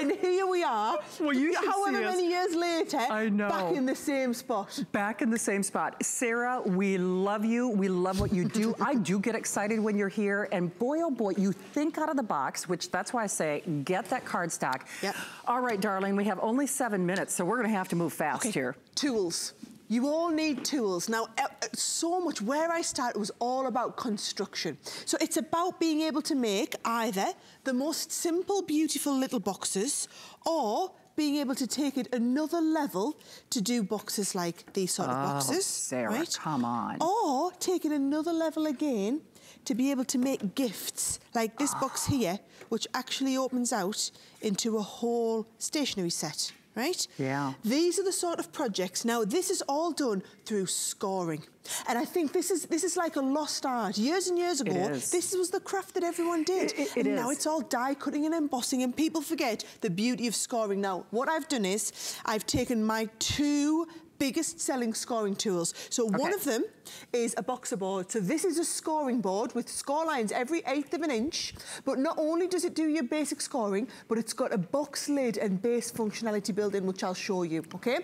and here we are, well, you however many years later, I know. back in the same spot. Back in the same spot. Sara, we love you. We love what you do. I do get excited when you're here. And boy, oh boy, you think out of the box, which that's why I say, get that card stock. Yep. All right, darling, we have only seven minutes, so we're gonna have to move fast Okay, here. Tools. You all need tools. Now, so much, where I started was all about construction. So it's about being able to make either the most simple, beautiful little boxes or being able to take it another level to do boxes like these sort of Oh, boxes. Sara, right? come on. Or take it another level again to be able to make gifts like this box Ah. here, which actually opens out into a whole stationery set, right? Yeah. These are the sort of projects. Now, this is all done through scoring. And I think this is this is like a lost art. Years and years ago, this was the craft that everyone did. It- it- it and now is. it's all die cutting and embossing, and people forget the beauty of scoring. Now, what I've done is I've taken my two biggest selling scoring tools. So one of them is a boxer board. So this is a scoring board with score lines every eighth of an inch. But not only does it do your basic scoring, but it's got a box lid and base functionality built in, which I'll show you, okay?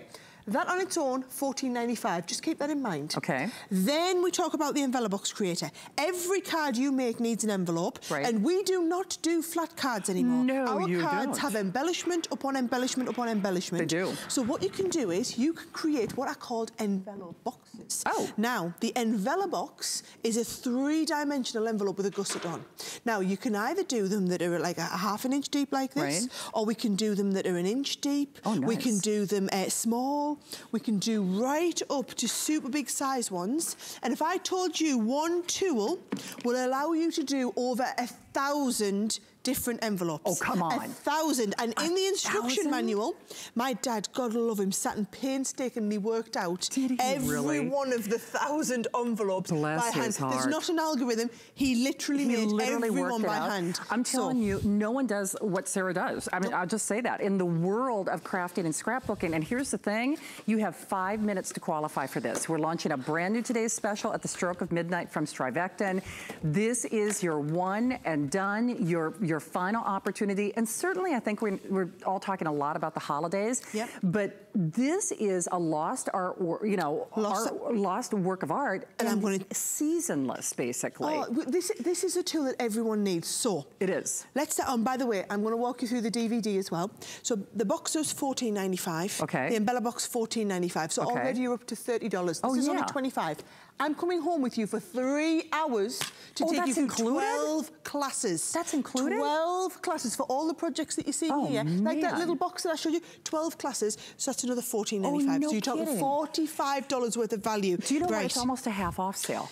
That on its own, $14.95. Just keep that in mind. Okay. Then we talk about the envelope box creator. Every card you make needs an envelope. Right. And we do not do flat cards anymore. No, Our you cards don't. have embellishment upon embellishment upon embellishment. They do. So what you can do is you can create what are called envelope boxes. Oh. Now, the envelope box is a three-dimensional envelope with a gusset on. Now, you can either do them that are like a half an inch deep like this, Right. or we can do them that are an inch deep. Oh, nice. We can do them uh, small. We can do right up to super big size ones. And if I told you one tool will allow you to do over a thousand different envelopes. Oh, come on. A thousand. And in the instruction thousand? manual, my dad, God love him, sat and painstakingly worked out every really? one of the thousand envelopes Bless by hand. his There's not an algorithm. He literally He made literally every worked by out. hand. I'm So- telling you, no one does what Sara does. I mean, I'll just say that. In the world of crafting and scrapbooking, and here's the thing, you have five minutes to qualify for this. We're launching a brand new Today's Special at the stroke of midnight from Strivectin. This is your one and done, your, your final opportunity. And certainly, I think we're, we're all talking a lot about the holidays. Yep. But this is a lost art, you know, Lost- art, lost work of art. And I'm gonna- seasonless, basically. Oh, this, this is a tool that everyone needs. So, It is. Let's set on. By the way, I'm going to walk you through the DVD as well. So the boxer's $14.95. Okay. The Envelobox $14.95. So Okay. already you're up to $30. This Oh, is only yeah. 25. I'm coming home with you for three hours to Oh, take you through included? 12 classes. That's included? 12 classes for all the projects that you see Oh, here. Like that little box that I showed you, 12 classes. So that's another $14.95. Oh, no so you're talking kidding. $45 worth of value. Do you know what? right. It's almost a half off sale.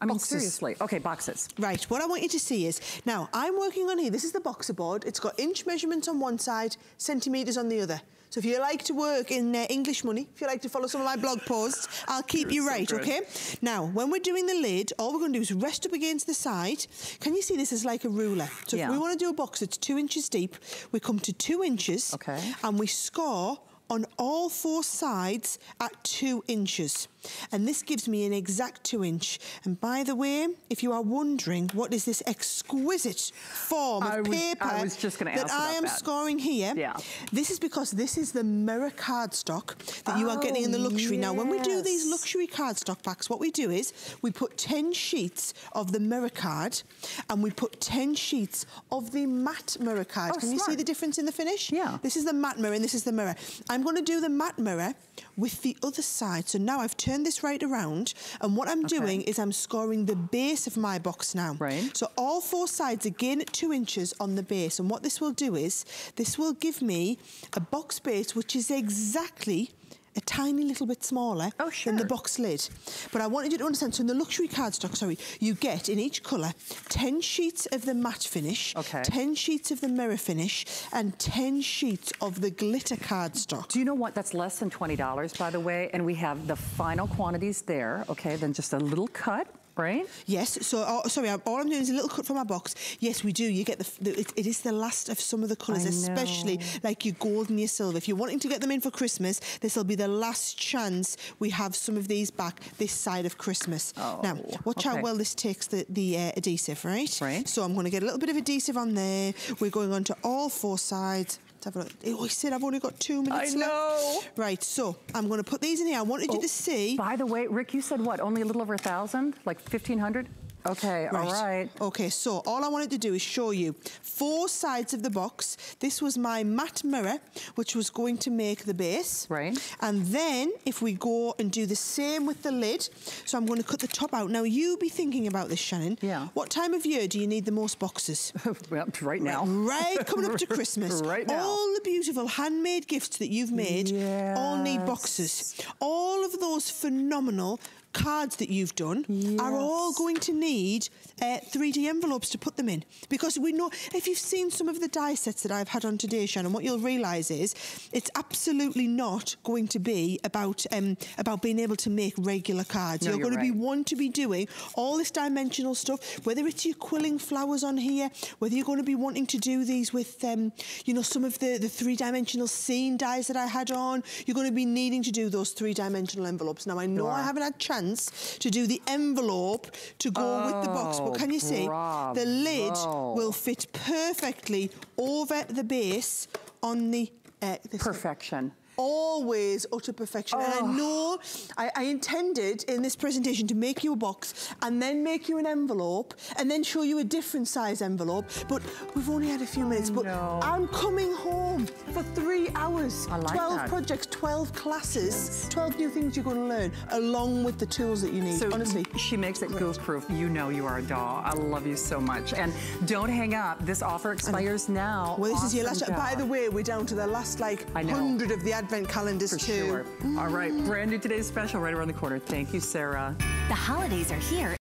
I mean, Boxes. seriously. Okay, boxes. Right, what I want you to see is, now I'm working on here, this is the boxer board, it's got inch measurements on one side, centimetres on the other. So if you like to work in uh, English money, if you like to follow some of my blog posts, I'll keep you so right, good. okay? Now, when we're doing the lid, all we're going to do is rest up against the side. Can you see this is like a ruler? So Yeah. if we want to do a box that's two inches deep, we come to two inches Okay. and we score on all four sides at two inches. And this gives me an exact two inch. And by the way, if you are wondering what is this exquisite form of was- paper I was just gonna that I am that. scoring here, Yeah. this is because this is the mirror cardstock that you are getting in the Oh, luxury. Now, when we do these yes. luxury cardstock packs, what we do is we put 10 sheets of the mirror card and we put 10 sheets of the matte mirror card. Oh, Can you see the difference in the finish? Yeah. This is the matte mirror and this is the mirror. I'm going to do the matte mirror with the other side. So now I've turned this right around and what I'm Okay. doing is I'm scoring the base of my box now. Right. So all four sides again at two inches on the base. And what this will do is this will give me a box base which is exactly a tiny little bit smaller Oh, than the box lid. But I wanted you to understand, so in the luxury cardstock, sorry, you get in each colour 10 sheets of the matte finish, Okay. 10 sheets of the mirror finish, and 10 sheets of the glitter cardstock. Do you know what? That's less than $20, by the way. And we have the final quantities there, okay? Then just a little cut, right? Yes, so, oh, sorry, all I'm doing is a little cut from my box. Yes, we do. You get the, the it, it is the last of some of the colours, especially like your gold and your silver. If you're wanting to get them in for Christmas, this will be the last chance we have some of these back this side of Christmas. Oh, now, watch how well this takes the, the uh, adhesive, right? Right. So I'm going to get a little bit of adhesive on there. We're going on to all four sides. Let's have a look. Oh, he said I've only got two minutes I know. left. Right, so I'm going to put these in here. I wanted you Oh, to see. By the way, Rick, you said what? Only a little over a thousand? Like 1,500? Okay, all right. Okay, so all I wanted to do is show you four sides of the box. This was my matte mirror, which was going to make the base. Right. And then if we go and do the same with the lid, so I'm going to cut the top out. Now, you be thinking about this, Shannon. Yeah. What time of year do you need the most boxes? well, right now. Right, coming up to Christmas. Right now. All the beautiful handmade gifts that you've made all need boxes. All of those phenomenal cards that you've done are all going to need uh, 3D envelopes to put them in. Because we know, if you've seen some of the die sets that I've had on today, Shannon, what you'll realise is it's absolutely not going to be about um, about being able to make regular cards. No, you're, you're going to be right. want to be doing all this dimensional stuff, whether it's your quilling flowers on here, whether you're going to be wanting to do these with, um, you know, some of the, the three-dimensional scene dies that I had on, you're going to be needing to do those three-dimensional envelopes. Now, I know I haven't had chance to do the envelope to go with the box, but Oh, can you see? The lid will fit perfectly over the base on the... Uh, this Perfection. Always utter perfection. And I oh. know I, I intended in this presentation to make you a box and then make you an envelope and then show you a different size envelope. But we've only had a few minutes. But know. I'm coming home for three hours. I like 12 that. projects, 12 classes, 12 new things you're going to learn along with the tools that you need. So Honestly. she makes it goof-proof. You know you are a doll. I love you so much. And don't hang up. This offer expires now. Well, this is your Awesome last. By the way, we're down to the last like hundred of the advent calendars For too. sure. All right, brand new today's special right around the corner. Thank you, Sara. The holidays are here